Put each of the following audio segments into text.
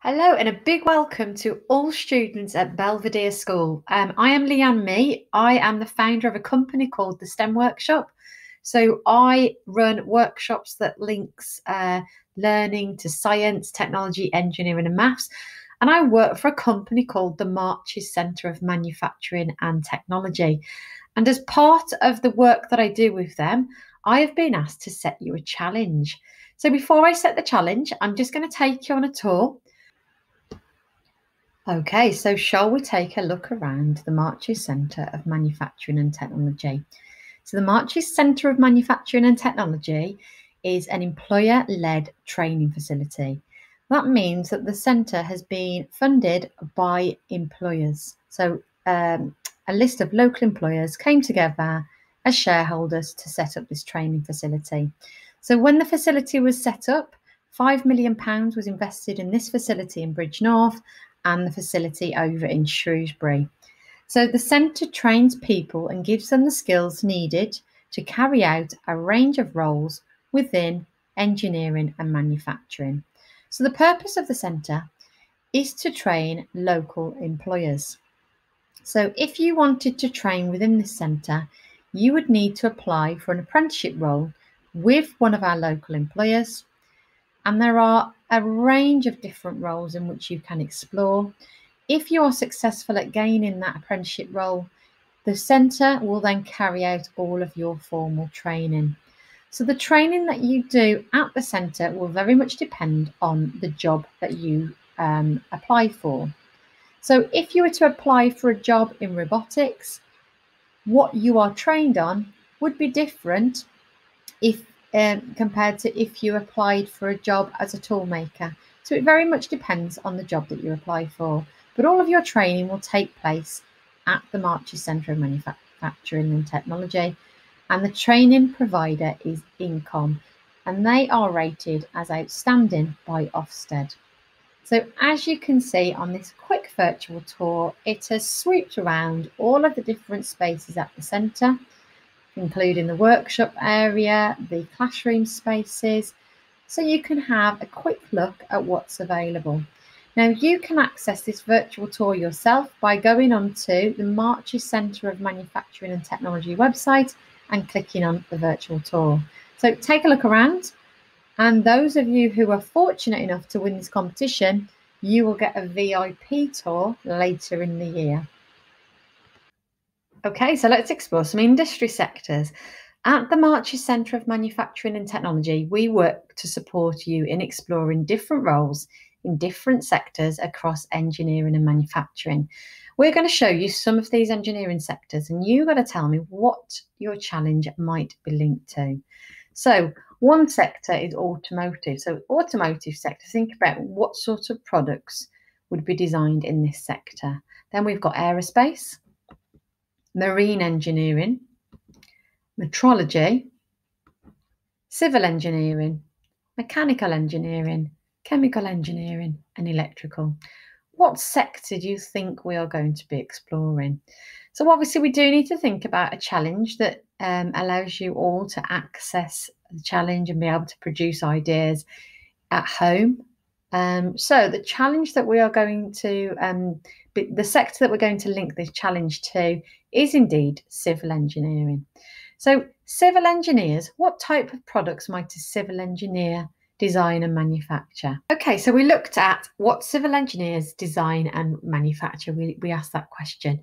Hello, and a big welcome to all students at Belvidere School. Um, I am Leanne Mee. I am the founder of a company called the STEM Workshop. So I run workshops that links uh, learning to science, technology, engineering, and maths. And I work for a company called the Marches Centre of Manufacturing and Technology. And as part of the work that I do with them, I have been asked to set you a challenge. So before I set the challenge, I'm just going to take you on a tour Okay, so shall we take a look around the Marches Centre of Manufacturing and Technology? So, the Marches Centre of Manufacturing and Technology is an employer led training facility. That means that the centre has been funded by employers. So, um, a list of local employers came together as shareholders to set up this training facility. So, when the facility was set up, £5 million was invested in this facility in Bridgnorth and the facility over in Shrewsbury. So the centre trains people and gives them the skills needed to carry out a range of roles within engineering and manufacturing. So the purpose of the centre is to train local employers. So if you wanted to train within this centre, you would need to apply for an apprenticeship role with one of our local employers. And there are a range of different roles in which you can explore. If you are successful at gaining that apprenticeship role, the centre will then carry out all of your formal training. So, the training that you do at the centre will very much depend on the job that you um, apply for. So, if you were to apply for a job in robotics, what you are trained on would be different if um, compared to if you applied for a job as a toolmaker. So it very much depends on the job that you apply for. But all of your training will take place at the Marches Centre of Manufacturing and Technology. And the training provider is In-Comm, and they are rated as outstanding by Ofsted. So, as you can see on this quick virtual tour, it has swooped around all of the different spaces at the centre including the workshop area, the classroom spaces, so you can have a quick look at what's available. Now, you can access this virtual tour yourself by going onto the Marches Centre of Manufacturing and Technology website and clicking on the virtual tour. So, take a look around, and those of you who are fortunate enough to win this competition, you will get a VIP tour later in the year. Okay, so let's explore some industry sectors. At the Marches Centre of Manufacturing and Technology, we work to support you in exploring different roles in different sectors across engineering and manufacturing. We're going to show you some of these engineering sectors, and you've got to tell me what your challenge might be linked to. So, one sector is automotive. So, automotive sector, think about what sort of products would be designed in this sector. Then we've got aerospace marine engineering, metrology, civil engineering, mechanical engineering, chemical engineering, and electrical. What sector do you think we are going to be exploring? So, obviously, we do need to think about a challenge that um, allows you all to access the challenge and be able to produce ideas at home. Um, so, the challenge that we are going to, um, be, the sector that we're going to link this challenge to is indeed civil engineering. So, civil engineers, what type of products might a civil engineer design and manufacture? Okay, so we looked at what civil engineers design and manufacture. We, we asked that question.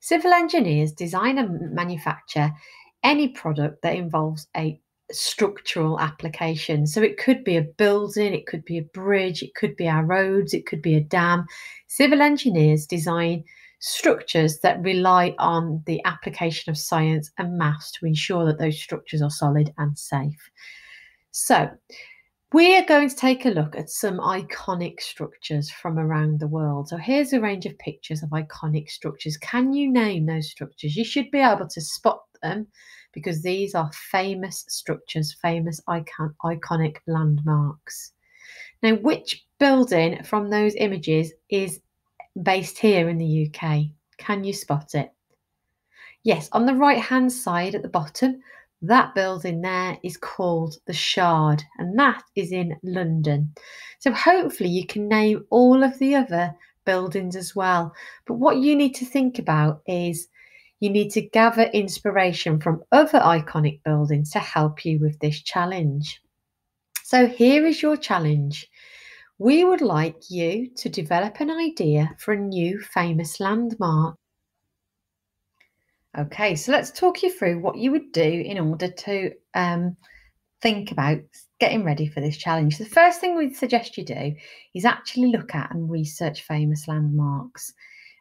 Civil engineers design and manufacture any product that involves a structural application. So it could be a building, it could be a bridge, it could be our roads, it could be a dam. Civil engineers design structures that rely on the application of science and maths to ensure that those structures are solid and safe. So, we are going to take a look at some iconic structures from around the world. So, here's a range of pictures of iconic structures. Can you name those structures? You should be able to spot them because these are famous structures, famous icon- iconic landmarks. Now, which building from those images is based here in the UK. Can you spot it? Yes, on the right hand side at the bottom, That building there is called the Shard, and that is in London. So hopefully you can name all of the other buildings as well. But what you need to think about is you need to gather inspiration from other iconic buildings to help you with this challenge. So here is your challenge. We would like you to develop an idea for a new famous landmark. Okay, so let's talk you through what you would do in order to um, think about getting ready for this challenge. The first thing we'd suggest you do is actually look at and research famous landmarks.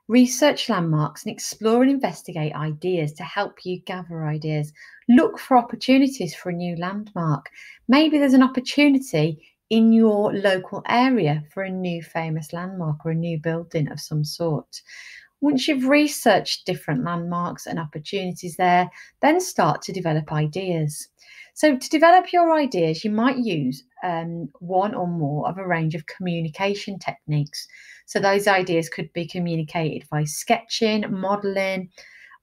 Research landmarks and explore and investigate ideas to help you gather ideas. Look for opportunities for a new landmark. Maybe there's an opportunity in your local area for a new famous landmark or a new building of some sort. Once you've researched different landmarks and opportunities there, then start to develop ideas. So, to develop your ideas, you might use um, one or more of a range of communication techniques. So, those ideas could be communicated by sketching, modeling.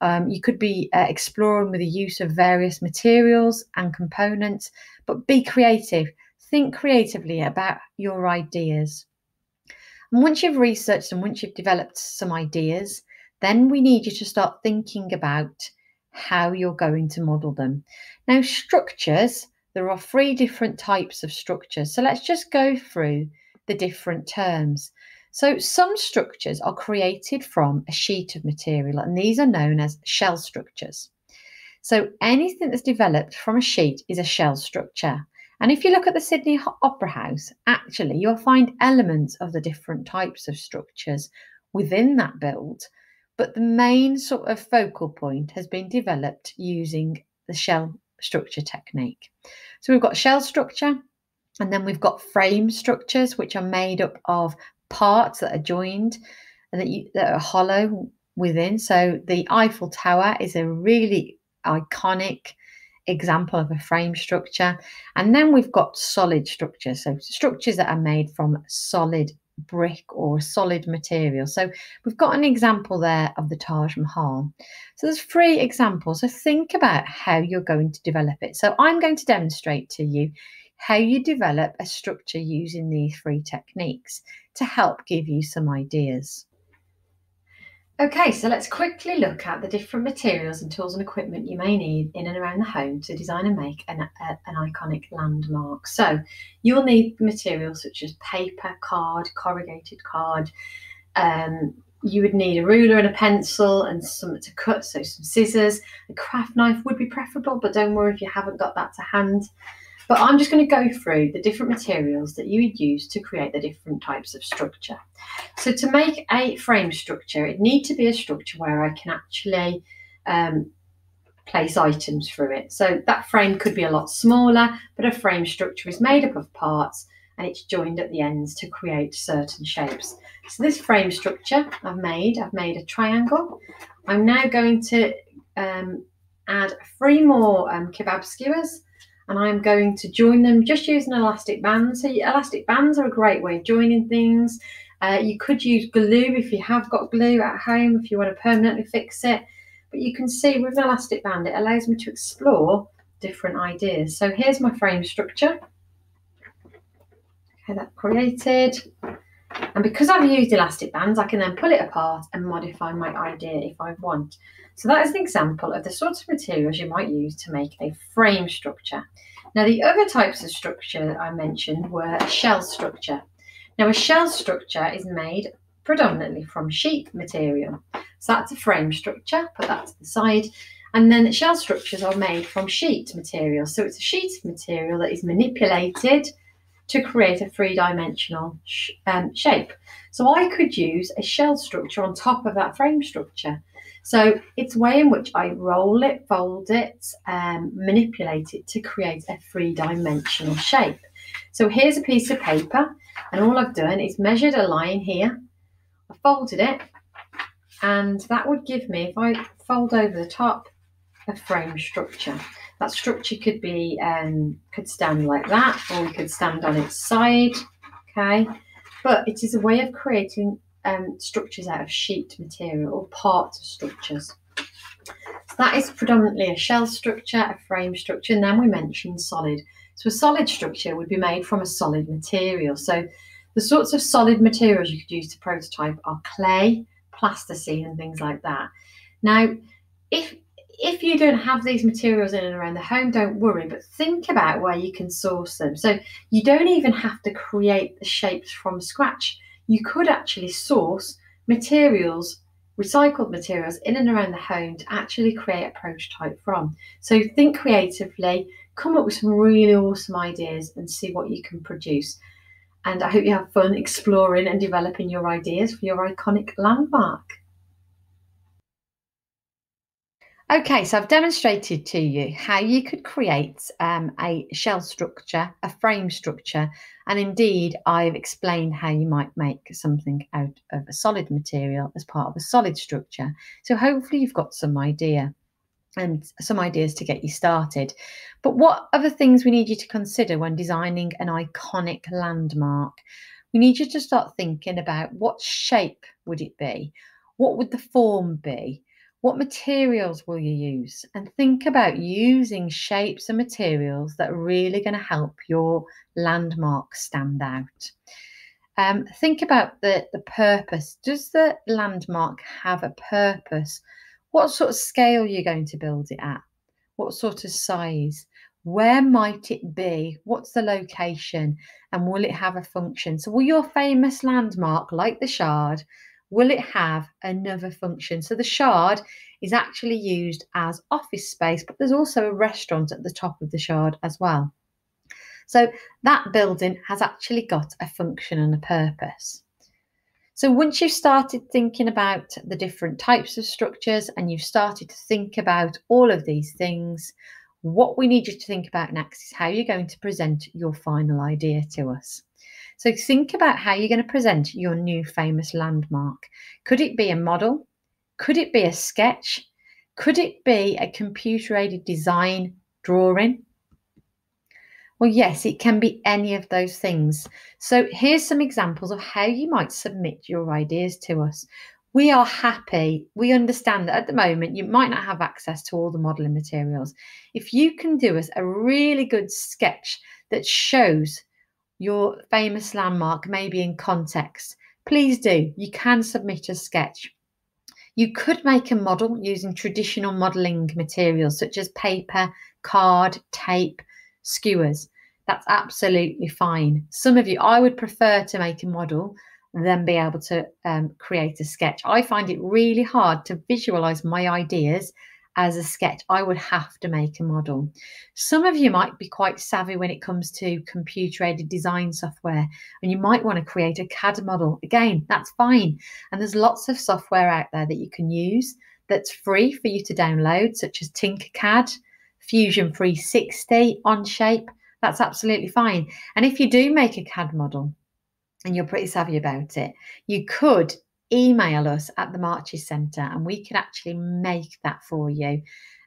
Um, you could be uh, exploring with the use of various materials and components, but be creative. Think creatively about your ideas. And once you've researched and once you've developed some ideas, then we need you to start thinking about how you're going to model them. Now, structures, there are three different types of structures. So let's just go through the different terms. So, some structures are created from a sheet of material, and these are known as shell structures. So, anything that's developed from a sheet is a shell structure. And if you look at the Sydney Opera House, actually, you'll find elements of the different types of structures within that build. But the main sort of focal point has been developed using the shell structure technique. So we've got shell structure, and then we've got frame structures, which are made up of parts that are joined and that, you, that are hollow within. So the Eiffel Tower is a really iconic example of a frame structure. And then we've got solid structures, so structures that are made from solid brick or solid material. So we've got an example there of the Taj Mahal. So there's three examples. So think about how you're going to develop it. So I'm going to demonstrate to you how you develop a structure using these three techniques to help give you some ideas. Okay, so let's quickly look at the different materials and tools and equipment you may need in and around the home to design and make an, a, an iconic landmark. So you'll need materials such as paper, card, corrugated card. Um, you would need a ruler and a pencil and something to cut, so some scissors. A craft knife would be preferable, but don't worry if you haven't got that to hand. But I'm just going to go through the different materials that you would use to create the different types of structure. So to make a frame structure, it need to be a structure where I can actually um, place items through it. So that frame could be a lot smaller, but a frame structure is made up of parts and it's joined at the ends to create certain shapes. So this frame structure I've made, I've made a triangle. I'm now going to um, add three more um, kebab skewers and I'm going to join them just using elastic bands. So elastic bands are a great way of joining things. Uh, you could use glue if you have got glue at home, if you want to permanently fix it. But you can see with an elastic band, it allows me to explore different ideas. So here's my frame structure. Okay, that created. And because I've used elastic bands, I can then pull it apart and modify my idea if I want. So that is an example of the sorts of materials you might use to make a frame structure. Now the other types of structure that I mentioned were a shell structure. Now a shell structure is made predominantly from sheet material. So that's a frame structure, put that to the side. And then shell structures are made from sheet material. So it's a sheet of material that is manipulated to create a three-dimensional sh um, shape. So I could use a shell structure on top of that frame structure. So it's a way in which I roll it, fold it, um, manipulate it to create a three-dimensional shape. So here's a piece of paper and all I've done is measured a line here, I folded it and that would give me, if I fold over the top, a frame structure. That structure could be um, could stand like that, or we could stand on its side. Okay, but it is a way of creating um, structures out of sheet material or parts of structures. So that is predominantly a shell structure, a frame structure, and then we mentioned solid. So a solid structure would be made from a solid material. So the sorts of solid materials you could use to prototype are clay, plasticine, and things like that. Now, if if you don't have these materials in and around the home, don't worry, but think about where you can source them. So you don't even have to create the shapes from scratch. You could actually source materials, recycled materials in and around the home to actually create a prototype from. So think creatively, come up with some really awesome ideas and see what you can produce. And I hope you have fun exploring and developing your ideas for your iconic landmark. Okay, so I've demonstrated to you how you could create um, a shell structure, a frame structure, and indeed I've explained how you might make something out of a solid material as part of a solid structure. So hopefully you've got some idea and some ideas to get you started. But what other things we need you to consider when designing an iconic landmark? We need you to start thinking about what shape would it be? What would the form be? What materials will you use? And think about using shapes and materials that are really going to help your landmark stand out. Um, think about the, the purpose. Does the landmark have a purpose? What sort of scale are you going to build it at? What sort of size? Where might it be? What's the location? And will it have a function? So, will your famous landmark, like the Shard, will it have another function? So the shard is actually used as office space, but there's also a restaurant at the top of the shard as well. So that building has actually got a function and a purpose. So once you've started thinking about the different types of structures and you've started to think about all of these things, what we need you to think about next is how you're going to present your final idea to us. So think about how you're going to present your new famous landmark. Could it be a model? Could it be a sketch? Could it be a computer aided design drawing? Well, yes, it can be any of those things. So here's some examples of how you might submit your ideas to us. We are happy. We understand that at the moment you might not have access to all the modelling materials. If you can do us a really good sketch that shows your famous landmark maybe in context, please do. You can submit a sketch. You could make a model using traditional modelling materials such as paper, card, tape, skewers. That's absolutely fine. Some of you, I would prefer to make a model than be able to um, create a sketch. I find it really hard to visualize my ideas as a sketch, I would have to make a model. Some of you might be quite savvy when it comes to computer aided design software, and you might want to create a CAD model. Again, that's fine. And there's lots of software out there that you can use that's free for you to download, such as Tinkercad, Fusion 360, Onshape. That's absolutely fine. And if you do make a CAD model, and you're pretty savvy about it, you could email us at the Marches Centre and we can actually make that for you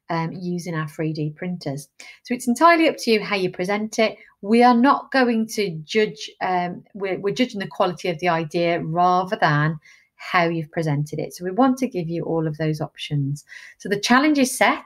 um, using our 3D printers. So it's entirely up to you how you present it. We are not going to judge, um, we're, we're judging the quality of the idea rather than how you've presented it. So we want to give you all of those options. So the challenge is set.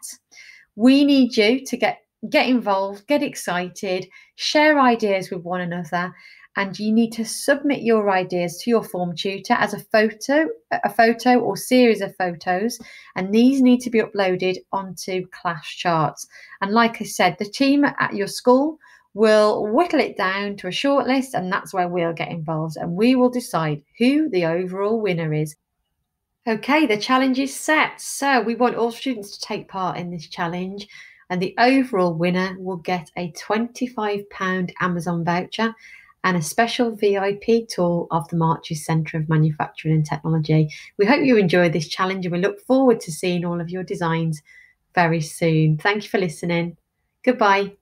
We need you to get get involved, get excited, share ideas with one another, and you need to submit your ideas to your form tutor as a photo, a photo or series of photos, and these need to be uploaded onto class charts. And like I said, the team at your school will whittle it down to a short list, and that's where we'll get involved, and we will decide who the overall winner is. Okay, the challenge is set. So we want all students to take part in this challenge and the overall winner will get a £25 Amazon voucher and a special VIP tour of the Marches Centre of Manufacturing and Technology. We hope you enjoy this challenge and we look forward to seeing all of your designs very soon. Thank you for listening. Goodbye.